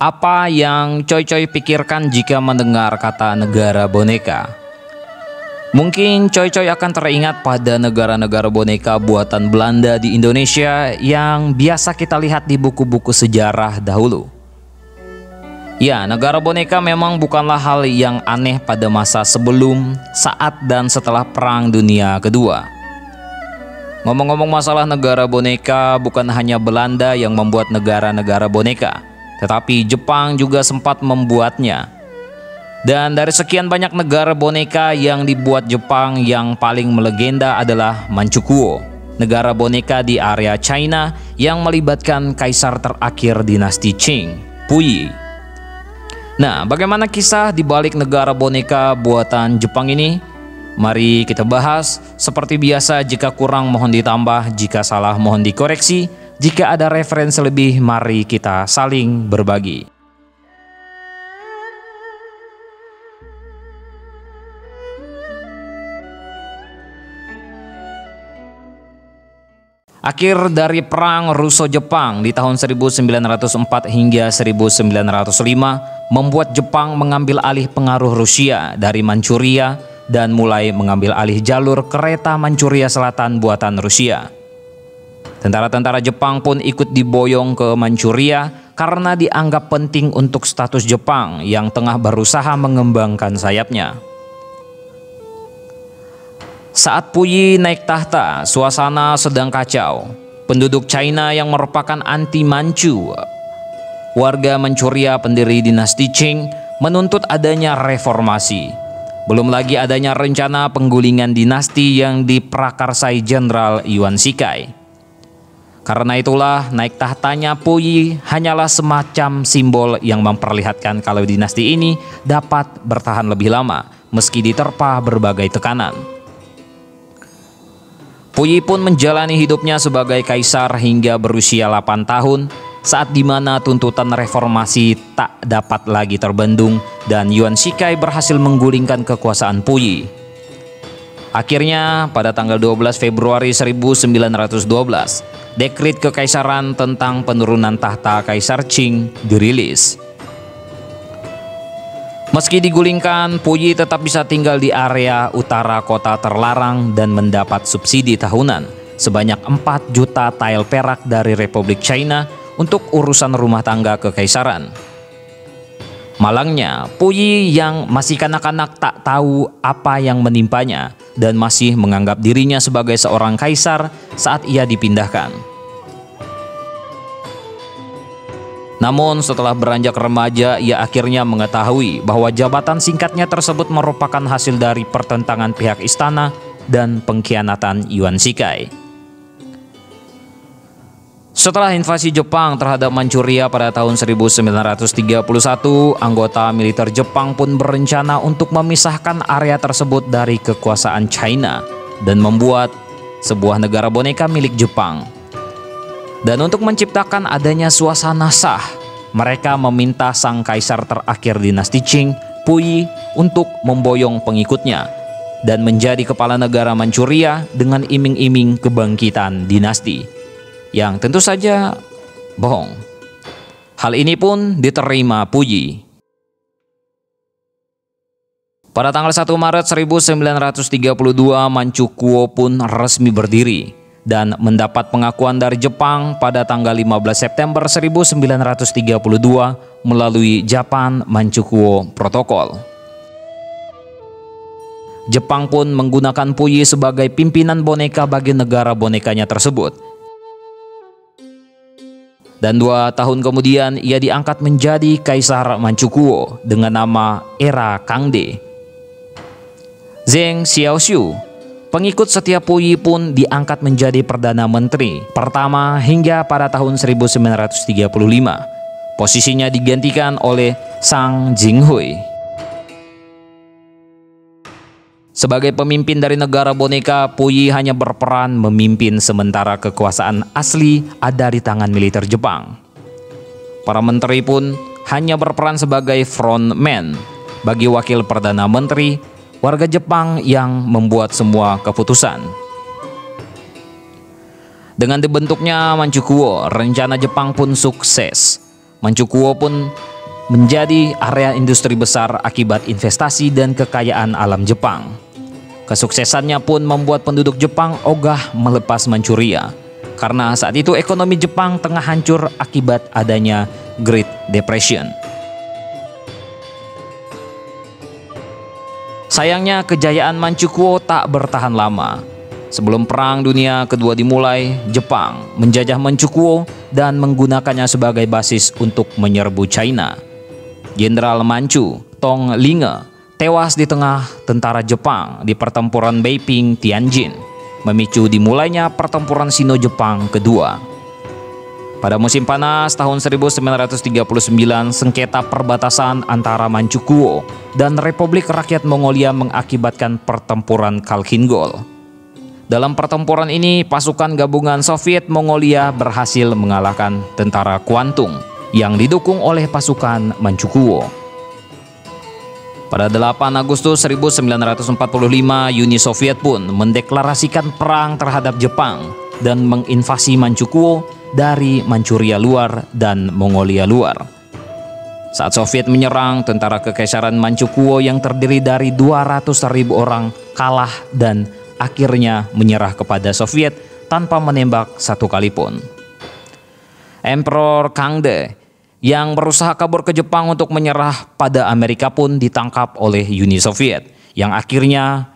Apa yang coy-coy pikirkan jika mendengar kata negara boneka? Mungkin coy-coy akan teringat pada negara-negara boneka buatan Belanda di Indonesia yang biasa kita lihat di buku-buku sejarah dahulu. Ya, negara boneka memang bukanlah hal yang aneh pada masa sebelum, saat, dan setelah Perang Dunia Kedua. Ngomong-ngomong masalah negara boneka, bukan hanya Belanda yang membuat negara-negara boneka tetapi Jepang juga sempat membuatnya. Dan dari sekian banyak negara boneka yang dibuat Jepang yang paling melegenda adalah Manchukuo, negara boneka di area China yang melibatkan kaisar terakhir dinasti Qing, Puyi. Nah, bagaimana kisah di balik negara boneka buatan Jepang ini? Mari kita bahas. Seperti biasa, jika kurang mohon ditambah, jika salah mohon dikoreksi. Jika ada referensi lebih, mari kita saling berbagi. Akhir dari Perang Russo-Jepang di tahun 1904 hingga 1905 membuat Jepang mengambil alih pengaruh Rusia dari Manchuria dan mulai mengambil alih jalur kereta Manchuria Selatan buatan Rusia. Tentara-tentara Jepang pun ikut diboyong ke Manchuria karena dianggap penting untuk status Jepang yang tengah berusaha mengembangkan sayapnya. Saat Puyi naik tahta, suasana sedang kacau. Penduduk China yang merupakan anti Manchu, warga Manchuria pendiri dinasti Qing menuntut adanya reformasi. Belum lagi adanya rencana penggulingan dinasti yang diprakarsai Jenderal Yuan Shikai. Karena itulah naik tahtanya Puyi hanyalah semacam simbol yang memperlihatkan kalau dinasti ini dapat bertahan lebih lama meski diterpa berbagai tekanan. Puyi pun menjalani hidupnya sebagai kaisar hingga berusia 8 tahun saat di mana tuntutan reformasi tak dapat lagi terbendung dan Yuan Shikai berhasil menggulingkan kekuasaan Puyi. Akhirnya pada tanggal 12 Februari 1912 dekrit kekaisaran tentang penurunan tahta Kaisar Qing dirilis. Meski digulingkan, Puyi tetap bisa tinggal di area utara kota terlarang dan mendapat subsidi tahunan sebanyak 4 juta tael perak dari Republik China untuk urusan rumah tangga kekaisaran. Malangnya, Puyi yang masih kanak-kanak tak tahu apa yang menimpanya dan masih menganggap dirinya sebagai seorang kaisar saat ia dipindahkan. Namun setelah beranjak remaja, ia akhirnya mengetahui bahwa jabatan singkatnya tersebut merupakan hasil dari pertentangan pihak istana dan pengkhianatan Yuan Shikai. Setelah invasi Jepang terhadap Manchuria pada tahun 1931, anggota militer Jepang pun berencana untuk memisahkan area tersebut dari kekuasaan China dan membuat sebuah negara boneka milik Jepang. Dan untuk menciptakan adanya suasana sah, mereka meminta sang kaisar terakhir dinasti Qing, Puyi, untuk memboyong pengikutnya dan menjadi kepala negara Manchuria dengan iming-iming kebangkitan dinasti yang tentu saja bohong. Hal ini pun diterima Puji. Pada tanggal 1 Maret 1932, Manchukuo pun resmi berdiri dan mendapat pengakuan dari Jepang pada tanggal 15 September 1932 melalui Japan Manchukuo Protocol. Jepang pun menggunakan Puyi sebagai pimpinan boneka bagi negara bonekanya tersebut dan dua tahun kemudian ia diangkat menjadi Kaisar Manchukuo dengan nama Era Kangde. Zheng Xiaoxiu, pengikut setia Puyi pun diangkat menjadi Perdana Menteri pertama hingga pada tahun 1935. Posisinya digantikan oleh Sang Jinghui. Sebagai pemimpin dari negara boneka, Puyi hanya berperan memimpin sementara kekuasaan asli ada di tangan militer Jepang. Para menteri pun hanya berperan sebagai frontman bagi wakil Perdana Menteri, warga Jepang yang membuat semua keputusan. Dengan dibentuknya Manchukuo, rencana Jepang pun sukses. Manchukuo pun menjadi area industri besar akibat investasi dan kekayaan alam Jepang. Kesuksesannya pun membuat penduduk Jepang ogah melepas Manchuria, karena saat itu ekonomi Jepang tengah hancur akibat adanya Great Depression. Sayangnya kejayaan Manchukuo tak bertahan lama. Sebelum Perang Dunia Kedua dimulai, Jepang menjajah Manchukuo dan menggunakannya sebagai basis untuk menyerbu China. Jenderal Manchu, Tong Linge, tewas di tengah tentara Jepang di pertempuran Beiping Tianjin, memicu dimulainya pertempuran Sino-Jepang kedua. Pada musim panas tahun 1939, sengketa perbatasan antara Manchukuo dan Republik Rakyat Mongolia mengakibatkan pertempuran Kalkingol. Dalam pertempuran ini, pasukan gabungan Soviet Mongolia berhasil mengalahkan tentara Kuantung yang didukung oleh pasukan Manchukuo. Pada 8 Agustus 1945, Uni Soviet pun mendeklarasikan perang terhadap Jepang dan menginvasi Manchukuo dari Manchuria luar dan Mongolia luar. Saat Soviet menyerang, tentara kekaisaran Manchukuo yang terdiri dari 200 ribu orang kalah dan akhirnya menyerah kepada Soviet tanpa menembak satu kali pun. Emperor Kangde yang berusaha kabur ke Jepang untuk menyerah pada Amerika pun ditangkap oleh Uni Soviet yang akhirnya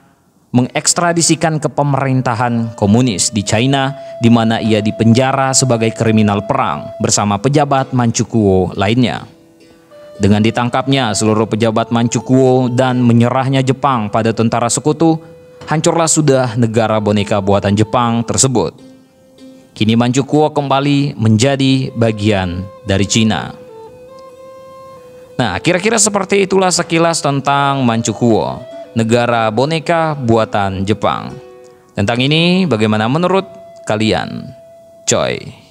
mengekstradisikan ke pemerintahan komunis di China di mana ia dipenjara sebagai kriminal perang bersama pejabat Manchukuo lainnya. Dengan ditangkapnya seluruh pejabat Manchukuo dan menyerahnya Jepang pada tentara sekutu, hancurlah sudah negara boneka buatan Jepang tersebut. Kini Manchukuo kembali menjadi bagian dari Cina. Nah, kira-kira seperti itulah sekilas tentang Manchukuo, negara boneka buatan Jepang. Tentang ini, bagaimana menurut kalian? Coy.